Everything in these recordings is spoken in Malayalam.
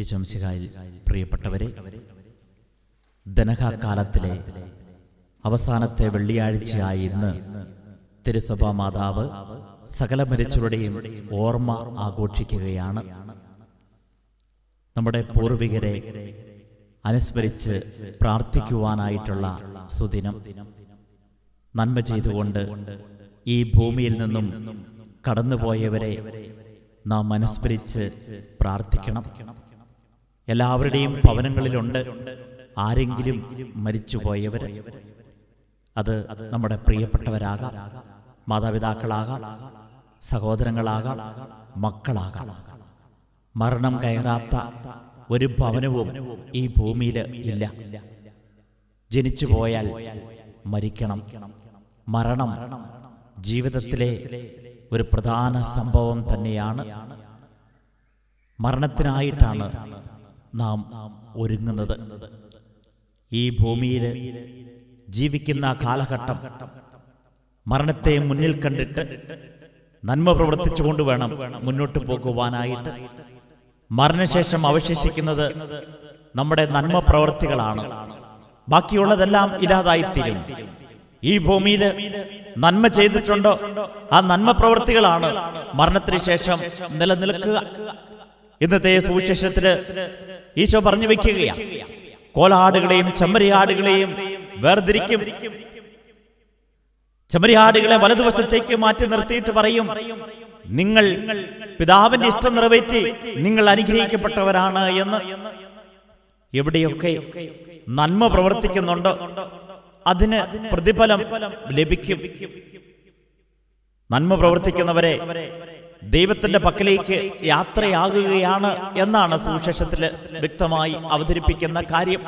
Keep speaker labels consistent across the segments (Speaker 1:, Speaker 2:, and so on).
Speaker 1: യേശംസിഹായിൽ പ്രിയപ്പെട്ടവരെ ധനകാലത്തിലെ അവസാനത്തെ വെള്ളിയാഴ്ചയായ ഇന്ന് തിരുസഭാ മാതാവ് സകല മരിച്ചവരുടെയും ഓർമ്മ ആഘോഷിക്കുകയാണ്. നമ്മുടെ പൂർവികരെ അനുസ്മരിച്ച് പ്രാർത്ഥിക്കുവാനായിട്ടുള്ള സുദിനം. നന്മ ചെയ്തുകൊണ്ട് ഈ ഭൂമിയിൽ നിന്നും കടന്നുപോയവരെ നാം അനുസ്മരിച്ച് പ്രാർത്ഥിക്കണം. എല്ലാവരുടെയും ഭവനങ്ങളിലുണ്ട് ആരെങ്കിലും മരിച്ചുപോയവർ അത് നമ്മുടെ പ്രിയപ്പെട്ടവരാകാം മാതാപിതാക്കളാകാം സഹോദരങ്ങളാകാം മക്കളാകാം. മരണം കയറാത്ത ഒരു ഭവനവും ഈ ഭൂമിയിൽ ഇല്ല. ജനിച്ചു പോയാൽ മരിക്കണം. മരണം ജീവിതത്തിലെ ഒരു പ്രധാന സംഭവം തന്നെയാണ്. മരണത്തിനായിട്ടാണ് നാം ഒരുങ്ങുന്നത്. ഈ ഭൂമിയിൽ ജീവിക്കുന്ന കാലഘട്ടം മരണത്തെ മുന്നിൽ കണ്ടിട്ട് നന്മ പ്രവർത്തിച്ചുകൊണ്ട് വേണം മുന്നോട്ട് പോകുവാനായിട്ട്. മരണശേഷം അവശേഷിക്കുന്നത് നമ്മുടെ നന്മ പ്രവർത്തികളാണ്. ബാക്കിയുള്ളതെല്ലാം ഇല്ലാതായിത്തീരും. ഈ ഭൂമിയിൽ നന്മ ചെയ്തിട്ടുണ്ടോ? ആ നന്മ പ്രവർത്തികളാണ് മരണത്തിന് ശേഷം നിലനിൽക്കുക ഇന്നത്തെ സുവിശേഷത്തിൽ ഈശോ പറഞ്ഞു വെക്കുകയാണ്. കോലാടുകളെയും ചെമ്മരിയാടുകളെയും വേർതിരിക്കും. ചെമ്മരിയാടുകളെ വലതുവശത്തേക്ക് മാറ്റി നിർത്തിയിട്ട് പറയും നിങ്ങൾ പിതാവിന്റെ ഇഷ്ടം നിറവേറ്റി നിങ്ങൾ അനുഗ്രഹിക്കപ്പെട്ടവരാണ് എന്ന്. എവിടെയൊക്കെ നന്മ പ്രവർത്തിക്കുന്നുണ്ടോ അതിന് പ്രതിഫലം ലഭിക്കും. നന്മ പ്രവർത്തിക്കുന്നവരെ ദൈവത്തിന്റെ പക്കലേക്ക് യാത്രയാകുകയാണ് എന്നാണ് സുവിശേഷത്തിൽ വ്യക്തമായി അവതരിപ്പിക്കുന്ന കാര്യം.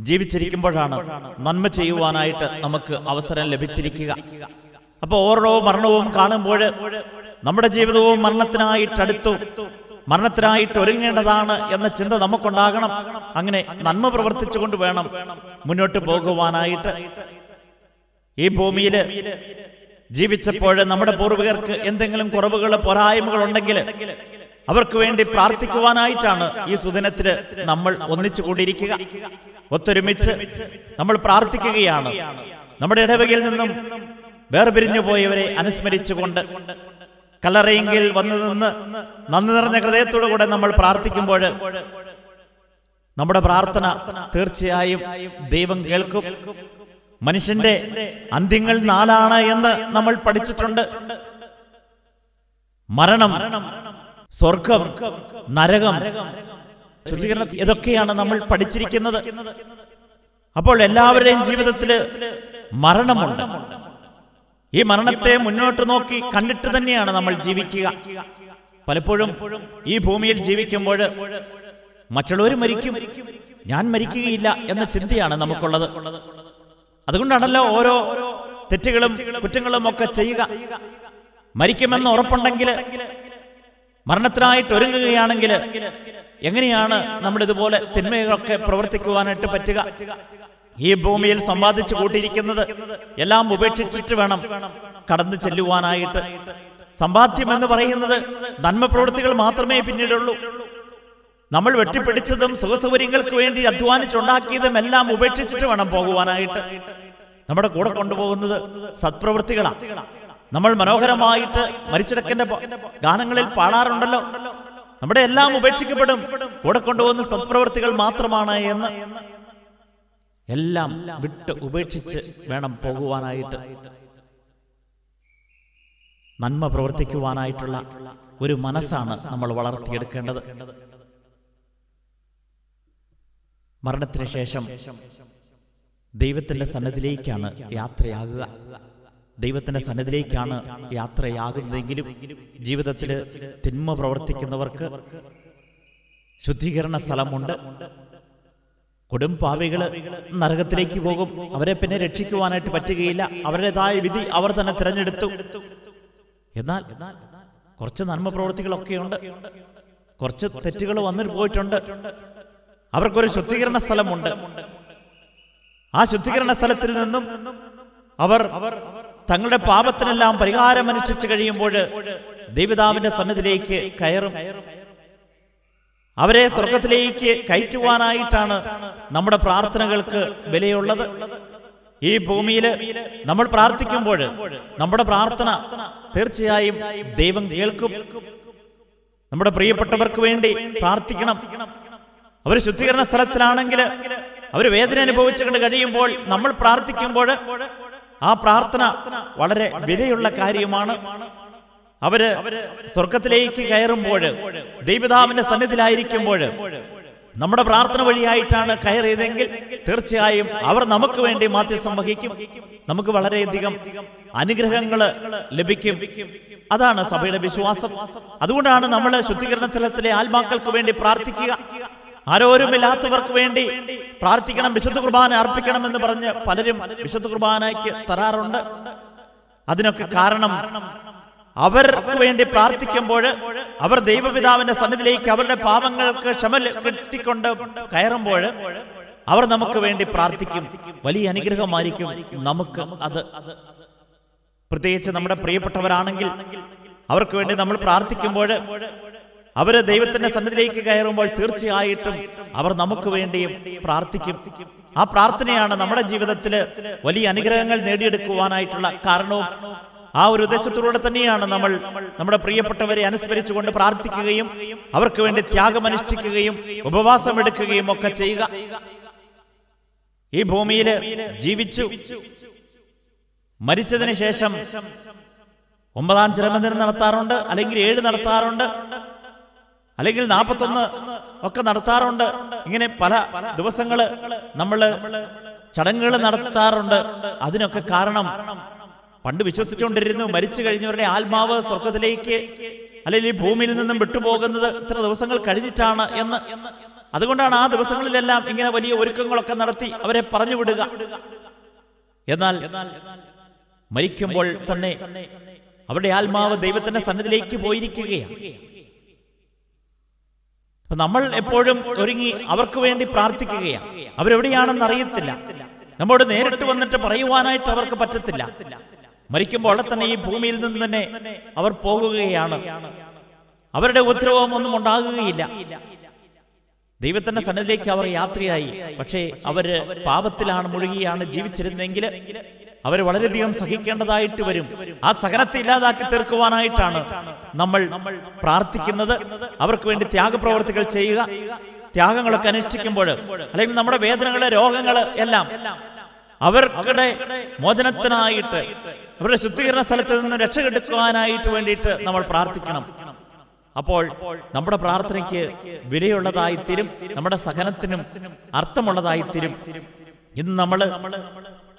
Speaker 1: ജീവിച്ചിരിക്കുമ്പോഴാണ് നന്മ ചെയ്യുവാനായിട്ട് നമുക്ക് അവസരം ലഭിച്ചിരിക്കുക. അപ്പൊ ഓരോ മരണവും കാണുമ്പോൾ നമ്മുടെ ജീവിതവും മരണത്തിനായിട്ടടുത്തു മരണത്തിനായിട്ട് ഒരുങ്ങേണ്ടതാണ് എന്ന ചിന്ത നമുക്കുണ്ടാകണം. അങ്ങനെ നന്മ പ്രവർത്തിച്ചുകൊണ്ട് വേണം മുന്നോട്ട് പോകുവാനായിട്ട്. ഈ ഭൂമിയിൽ ജീവിച്ചപ്പോൾ നമ്മുടെ പൂർവികർക്ക് എന്തെങ്കിലും കുറവുകൾ പോരായ്മകൾ ഉണ്ടെങ്കിൽ അവർക്ക് വേണ്ടി പ്രാർത്ഥിക്കുവാനായിട്ടാണ് ഈ സുദിനത്തിൽ നമ്മൾ ഒന്നിച്ചു കൂടിയിരിക്കുക. ഒത്തൊരുമിച്ച് നമ്മൾ പ്രാർത്ഥിക്കുകയാണ്. നമ്മുടെ ഇടവകയിൽ നിന്നും വേർപിരിഞ്ഞു പോയവരെ അനുസ്മരിച്ചുകൊണ്ട് കല്ലറയെങ്കിൽ വന്നു നിന്ന് നന്ദി നിറഞ്ഞ ഹൃദയത്തോടു കൂടെ നമ്മൾ പ്രാർത്ഥിക്കുമ്പോൾ നമ്മുടെ പ്രാർത്ഥന തീർച്ചയായും ദൈവം കേൾക്കും. മനുഷ്യന്റെ അന്ത്യങ്ങൾ നാലാണ് എന്ന് നമ്മൾ പഠിച്ചിട്ടുണ്ട്. മരണം സ്വർഗം നരകം ശുദ്ധീകരണം ഇതൊക്കെയാണ് നമ്മൾ പഠിച്ചിരിക്കുന്നത്. അപ്പോൾ എല്ലാവരുടെയും ജീവിതത്തിൽ മരണമുണ്ട്. ഈ മരണത്തെ മുന്നോട്ട് നോക്കി കണ്ടിട്ട് തന്നെയാണ് നമ്മൾ ജീവിക്കുക. പലപ്പോഴും ഈ ഭൂമിയിൽ ജീവിക്കുമ്പോൾ മറ്റുള്ളവർ മരിക്കും. ഞാൻ മരിക്കുകയില്ല എന്ന ചിന്തയാണ് നമുക്കുള്ളത്. അതുകൊണ്ടാണല്ലോ ഓരോ തെറ്റുകളും കുറ്റങ്ങളും ഒക്കെ ചെയ്യുക. മരിക്കുമെന്ന് ഉറപ്പുണ്ടെങ്കിൽ മരണത്തിനായിട്ട് ഒരുങ്ങുകയാണെങ്കിൽ എങ്ങനെയാണ് നമ്മൾ ഇതുപോലെ തിന്മകളൊക്കെ പ്രവർത്തിക്കുവാനായിട്ട് പറ്റുക? ഈ ഭൂമിയിൽ സമ്പാദിച്ചു കൂട്ടിയിരിക്കുന്നത് എല്ലാം ഉപേക്ഷിച്ചിട്ട് വേണം കടന്നു ചെല്ലുവാനായിട്ട്. സമ്പാദ്യം എന്ന് പറയുന്നത് നന്മ പ്രവൃത്തികൾ മാത്രമേ പിന്നീടുള്ളൂ. നമ്മൾ വെട്ടിപ്പിടിച്ചതും സുഖസൗകര്യങ്ങൾക്ക് വേണ്ടി അധ്വാനിച്ചുണ്ടാക്കിയതും എല്ലാം ഉപേക്ഷിച്ചിട്ട് വേണം പോകുവാനായിട്ട്. നമ്മുടെ കൂടെ കൊണ്ടുപോകുന്നത് സത്പ്രവൃത്തികളാണ് നമ്മൾ മനോഹരമായിട്ട് മരിച്ചിടക്കന്റെ ഗാനങ്ങളിൽ പാടാറുണ്ടല്ലോ. നമ്മുടെ എല്ലാം ഉപേക്ഷിക്കപ്പെടും. കൂടെ കൊണ്ടുപോകുന്ന സത്പ്രവൃത്തികൾ മാത്രമാണ് എന്ന്. എല്ലാം വിട്ട് ഉപേക്ഷിച്ച് വേണം പോകുവാനായിട്ട്. നന്മ പ്രവർത്തിക്കുവാനായിട്ടുള്ള ഒരു മനസ്സാണ് നമ്മൾ വളർത്തിയെടുക്കേണ്ടത്. മരണത്തിന് ശേഷം ദൈവത്തിന്റെ സന്നദ്ധിയിലേക്കാണ് യാത്രയാകുക. ദൈവത്തിന്റെ സന്നദ്ധിയിലേക്കാണ് യാത്രയാകുന്നതെങ്കിലും ജീവിതത്തിൽ തിന്മ പ്രവർത്തിക്കുന്നവർക്ക് ശുദ്ധീകരണ സ്ഥലമുണ്ട്. കൊടും നരകത്തിലേക്ക് പോകും. അവരെ പിന്നെ രക്ഷിക്കുവാനായിട്ട് പറ്റുകയില്ല. അവരുടേതായ വിധി അവർ തന്നെ തിരഞ്ഞെടുത്തു. എന്നാൽ കുറച്ച് നന്മ പ്രവൃത്തികളൊക്കെയുണ്ട്. കുറച്ച് തെറ്റുകൾ വന്നിട്ട് പോയിട്ടുണ്ട്. അവർക്കൊരു ശുദ്ധീകരണ സ്ഥലമുണ്ട്. ആ ശുദ്ധീകരണ സ്ഥലത്തിൽ നിന്നും അവർ തങ്ങളുടെ പാപത്തിനെല്ലാം പരിഹാരം അനുഷ്ഠിച്ചു കഴിയുമ്പോൾ ദേവിതാവിന്റെ സന്നിധിയിലേക്ക് കയറും. അവരെ സ്വർഗത്തിലേക്ക് കയറ്റുവാനായിട്ടാണ് നമ്മുടെ പ്രാർത്ഥനകൾക്ക് വിലയുള്ളത്. ഈ ഭൂമിയിൽ നമ്മൾ പ്രാർത്ഥിക്കുമ്പോൾ നമ്മുടെ പ്രാർത്ഥന തീർച്ചയായും ദൈവം കേൾക്കും. നമ്മുടെ പ്രിയപ്പെട്ടവർക്ക് വേണ്ടി പ്രാർത്ഥിക്കണം. അവർ ശുദ്ധീകരണ സ്ഥലത്തിലാണെങ്കിൽ അവർ വേദന അനുഭവിച്ചുകൊണ്ട് കഴിയുമ്പോൾ നമ്മൾ പ്രാർത്ഥിക്കുമ്പോൾ ആ പ്രാർത്ഥന വളരെ വിലയുള്ള കാര്യമാണ്. അവർ സ്വർഗത്തിലേക്ക് കയറുമ്പോൾ ദൈവതാവിന്റെ സന്നിധിയിലായിരിക്കുമ്പോൾ നമ്മുടെ പ്രാർത്ഥന വഴിയായിട്ടാണ് കയറിയതെങ്കിൽ തീർച്ചയായും അവർ നമുക്ക് വേണ്ടി മാധ്യസ്ഥം വഹിക്കും. നമുക്ക് വളരെയധികം അനുഗ്രഹങ്ങൾ ലഭിക്കും. അതാണ് സഭയുടെ വിശ്വാസം. അതുകൊണ്ടാണ് നമ്മൾ ശുദ്ധീകരണ തലത്തിലെ ആത്മാക്കൾക്ക് വേണ്ടി പ്രാർത്ഥിക്കുക. ആരോരുമില്ലാത്തവർക്ക് വേണ്ടി പ്രാർത്ഥിക്കണം വിശുദ്ധ കുർബാന അർപ്പിക്കണം എന്ന് പറഞ്ഞ് പലരും വിശുദ്ധ കുർബാനയ്ക്ക് തരാറുണ്ട്. അതിനൊക്കെ കാരണം അവർക്ക് വേണ്ടി പ്രാർത്ഥിക്കുമ്പോൾ അവർ ദൈവപിതാവിന്റെ സന്നിധിയിലേക്ക് അവരുടെ പാപങ്ങൾക്ക് ക്ഷമ കിട്ടിക്കൊണ്ട് കയറുമ്പോൾ അവർ നമുക്ക് വേണ്ടി പ്രാർത്ഥിക്കും. വലിയ അനുഗ്രഹമായിരിക്കും നമുക്ക് അത്. പ്രത്യേകിച്ച് നമ്മുടെ പ്രിയപ്പെട്ടവരാണെങ്കിൽ അവർക്ക് വേണ്ടി നമ്മൾ പ്രാർത്ഥിക്കുമ്പോൾ അവർ ദൈവത്തിന്റെ സന്നിധിയിലേക്ക് കയറുമ്പോൾ തീർച്ചയായിട്ടും അവർ നമുക്ക് വേണ്ടിയും പ്രാർത്ഥിക്കും. ആ പ്രാർത്ഥനയാണ് നമ്മുടെ ജീവിതത്തിൽ വലിയ അനുഗ്രഹങ്ങൾ നേടിയെടുക്കുവാനായിട്ടുള്ള കാരണവും. ആ ഒരു ഉദ്ദേശത്തിലൂടെ തന്നെയാണ് നമ്മൾ നമ്മുടെ പ്രിയപ്പെട്ടവരെ അനുസ്മരിച്ചുകൊണ്ട് പ്രാർത്ഥിക്കുകയും അവർക്ക് വേണ്ടി ത്യാഗമനുഷ്ഠിക്കുകയും ഉപവാസം എടുക്കുകയും ഒക്കെ ചെയ്യുക. ഈ ഭൂമിയിൽ ജീവിച്ചു. മരിച്ചതിന് ശേഷം ഒമ്പതാം ചരമദിനം നടത്താറുണ്ട് അല്ലെങ്കിൽ ഏഴ് നടത്താറുണ്ട്. അല്ലെങ്കിൽ നാൽപ്പത്തൊന്ന് ഒക്കെ നടത്താറുണ്ട്. ഇങ്ങനെ പല ദിവസങ്ങൾ നമ്മൾ ചടങ്ങുകൾ നടത്താറുണ്ട്. അതിനൊക്കെ കാരണം പണ്ട് വിശ്വസിച്ചുകൊണ്ടിരുന്നു മരിച്ചു കഴിഞ്ഞവരുടെ ആത്മാവ് സ്വർഗത്തിലേക്ക് അല്ലെങ്കിൽ ഈ ഭൂമിയിൽ നിന്നും വിട്ടുപോകുന്നത് ഇത്ര ദിവസങ്ങൾ കഴിഞ്ഞിട്ടാണ് എന്ന്. അതുകൊണ്ടാണ് ആ ദിവസങ്ങളിലെല്ലാം ഇങ്ങനെ വലിയ ഒരുക്കങ്ങളൊക്കെ നടത്തി അവരെ പറഞ്ഞു വിടുക. എന്നാൽ മരിക്കുമ്പോൾ തന്നെ അവരുടെ ആത്മാവ് ദൈവത്തിന്റെ സന്നിധിയിലേക്ക് പോയിരിക്കുകയാണ്. അപ്പൊ നമ്മൾ എപ്പോഴും ഒരുങ്ങി അവർക്ക് വേണ്ടി പ്രാർത്ഥിക്കുകയാണ് അവരെവിടെയാണെന്ന് അറിയത്തില്ല. നമ്മോട് നേരിട്ട് വന്നിട്ട് പറയുവാനായിട്ട് അവർക്ക് പറ്റത്തില്ല. മരിക്കുമ്പോൾ തന്നെ ഈ ഭൂമിയിൽ നിന്ന് തന്നെ അവർ പോകുകയാണ്. അവരുടെ ഉപദ്രവം ഒന്നും ഉണ്ടാകുകയില്ല. ദൈവത്തിന്റെ സന്നിധിയിലേക്ക് അവർ യാത്രയായി. പക്ഷേ അവർ പാപത്തിലാണ് മുഴുകിയാണ് ജീവിച്ചിരുന്നെങ്കിൽ അവർ വളരെയധികം സഹിക്കേണ്ടതായിട്ട് വരും. ആ സഹനത്തെ ഇല്ലാതാക്കി തീർക്കുവാനായിട്ടാണ് നമ്മൾ പ്രാർത്ഥിക്കുന്നത്. അവർക്ക് വേണ്ടി ത്യാഗപ്രവർത്തികൾ ചെയ്യുക ത്യാഗങ്ങളൊക്കെ അനുഷ്ഠിക്കുമ്പോൾ അല്ലെങ്കിൽ നമ്മുടെ വേദനകൾ രോഗങ്ങൾ എല്ലാം അവർക്കിടെ മോചനത്തിനായിട്ട് അവരുടെ ശുദ്ധീകരണ സ്ഥലത്ത് നിന്ന് രക്ഷകെടുക്കുവാനായിട്ട് വേണ്ടിയിട്ട് നമ്മൾ പ്രാർത്ഥിക്കണം. അപ്പോൾ നമ്മുടെ പ്രാർത്ഥനയ്ക്ക് വിലയുള്ളതായി തീരും നമ്മുടെ സഹനത്തിനും അർത്ഥമുള്ളതായി തീരും ഇന്ന് നമ്മൾ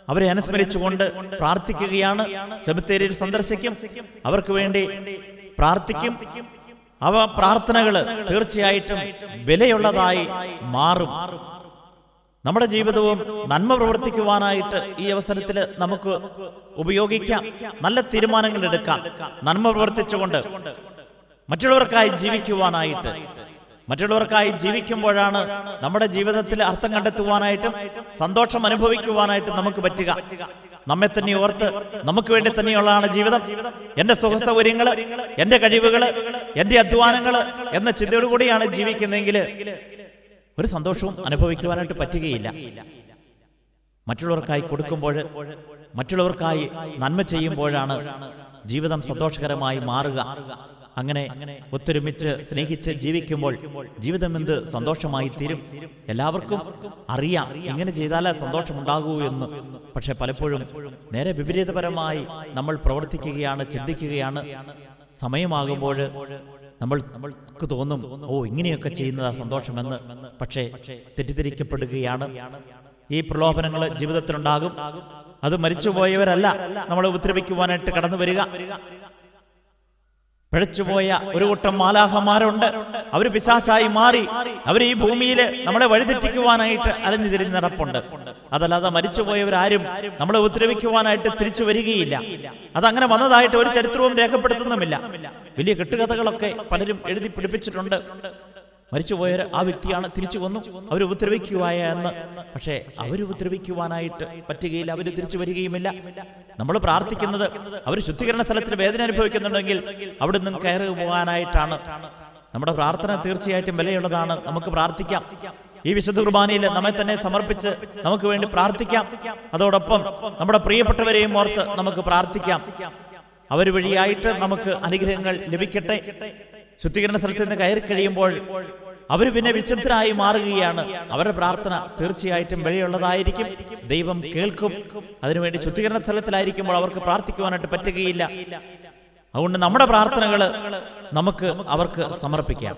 Speaker 1: അവരെ അനുസ്മരിച്ചുകൊണ്ട് പ്രാർത്ഥിക്കുകയാണ്. സെമിത്തേരിയിൽ സന്ദർശിക്കും. അവർക്ക് വേണ്ടി പ്രാർത്ഥിക്കും. അവ പ്രാർത്ഥനകൾ തീർച്ചയായിട്ടും വിലയുള്ളതായി മാറും. നമ്മുടെ ജീവിതവും നന്മ പ്രവർത്തിക്കുവാനായിട്ട് ഈ അവസരത്തിൽ നമുക്ക് ഉപയോഗിക്കാം. നല്ല തീരുമാനങ്ങൾ എടുക്കാം. നന്മ പ്രവർത്തിച്ചുകൊണ്ട് മറ്റുള്ളവർക്കായി ജീവിക്കുവാനായിട്ട് മറ്റുള്ളവർക്കായി ജീവിക്കുമ്പോഴാണ് നമ്മുടെ ജീവിതത്തിൽ അർത്ഥം കണ്ടെത്തുവാനായിട്ടും സന്തോഷം അനുഭവിക്കുവാനായിട്ടും നമുക്ക് പറ്റുക. നമ്മെ തന്നെ ഓർത്ത് നമുക്ക് വേണ്ടി തന്നെയുള്ളതാണ് ജീവിതം. എന്റെ സുഖ സൗകര്യങ്ങൾ എന്റെ കഴിവുകൾ എന്റെ അധ്വാനങ്ങൾ എന്ന ചിന്തയോടുകൂടിയാണ് ജീവിക്കുന്നതെങ്കിൽ ഒരു സന്തോഷവും അനുഭവിക്കുവാനായിട്ട് പറ്റുകയില്ല. മറ്റുള്ളവർക്കായി കൊടുക്കുമ്പോൾ മറ്റുള്ളവർക്കായി നന്മ ചെയ്യുമ്പോഴാണ് ജീവിതം സന്തോഷകരമായി മാറുക. അങ്ങനെ ഒത്തൊരുമിച്ച് സ്നേഹിച്ച് ജീവിക്കുമ്പോൾ ജീവിതം എന്ത് സന്തോഷമായി തീരും? എല്ലാവർക്കും അറിയാം ഇങ്ങനെ ചെയ്താലേ സന്തോഷമുണ്ടാകൂ എന്ന്. പക്ഷെ പലപ്പോഴും നേരെ വിപരീതപരമായി നമ്മൾ പ്രവർത്തിക്കുകയാണ് ചിന്തിക്കുകയാണ്. സമയമാകുമ്പോൾ നമ്മൾ നമ്മൾക്ക് തോന്നും ഓ ഇങ്ങനെയൊക്കെ ചെയ്യുന്നതാ സന്തോഷമെന്ന്. പക്ഷേ തെറ്റിദ്ധരിക്കപ്പെടുകയാണ്. ഈ പ്രലോഭനങ്ങൾ ജീവിതത്തിലുണ്ടാകും. അത് മരിച്ചുപോയവരല്ല. നമ്മളെ ഉപദ്രവിക്കുവാനായിട്ട് കടന്നു വരിക. പിഴച്ചുപോയ ഒരു കൂട്ടം മാലാഹമാരുണ്ട് അവർ പിശാശായി മാറി. അവർ ഈ ഭൂമിയിൽ നമ്മളെ വഴിതെറ്റിക്കുവാനായിട്ട് അലഞ്ഞു തിരിഞ്ഞ് നടപ്പുണ്ട്. അതല്ലാതെ മരിച്ചുപോയവരാരും നമ്മളെ ഉപദ്രവിക്കുവാനായിട്ട് തിരിച്ചു വരികയില്ല. അതങ്ങനെ വന്നതായിട്ട് ഒരു ചരിത്രവും രേഖപ്പെടുത്തുന്നുമില്ല. വലിയ കെട്ടുകഥകളൊക്കെ പലരും എഴുതി പിടിപ്പിച്ചിട്ടുണ്ട്. മരിച്ചുപോയവർ ആ വ്യക്തിയാണ് തിരിച്ചു വന്നു. അവർ ഉപദ്രവിക്കുവായ എന്ന്. പക്ഷേ അവർ ഉപദ്രവിക്കുവാനായിട്ട് പറ്റുകയില്ല. അവർ തിരിച്ചു വരികയുമില്ല. നമ്മൾ പ്രാർത്ഥിക്കുന്നത് അവർ ശുദ്ധീകരണ സ്ഥലത്തിൽ വേദന അനുഭവിക്കുന്നുണ്ടെങ്കിൽ അവിടെ നിന്ന് കയറി പോകാനായിട്ടാണ്. നമ്മുടെ പ്രാർത്ഥന തീർച്ചയായിട്ടും വിലയുള്ളതാണ്. നമുക്ക് പ്രാർത്ഥിക്കാം. ഈ വിശുദ്ധ കുർബാനയിൽ നമ്മെ തന്നെ സമർപ്പിച്ച് നമുക്ക് വേണ്ടി പ്രാർത്ഥിക്കാം. അതോടൊപ്പം നമ്മുടെ പ്രിയപ്പെട്ടവരെയും ഓർത്ത് നമുക്ക് പ്രാർത്ഥിക്കാം. അവർ വഴിയായിട്ട് നമുക്ക് അനുഗ്രഹങ്ങൾ ലഭിക്കട്ടെ. ശുദ്ധീകരണ സ്ഥലത്ത് നിന്ന് കയറി കഴിയുമ്പോൾ അവർ പിന്നെ വിശുദ്ധരായി മാറുകയാണ്. അവരുടെ പ്രാർത്ഥന തീർച്ചയായിട്ടും വിലയുള്ളതായിരിക്കും ദൈവം കേൾക്കും. അതിനുവേണ്ടി ശുദ്ധീകരണ സ്ഥലത്തിലായിരിക്കുമ്പോൾ അവർക്ക് പ്രാർത്ഥിക്കുവാനായിട്ട് പറ്റുകയില്ല. അതുകൊണ്ട് നമ്മുടെ പ്രാർത്ഥനകൾ നമുക്ക് അവർക്ക് സമർപ്പിക്കാം.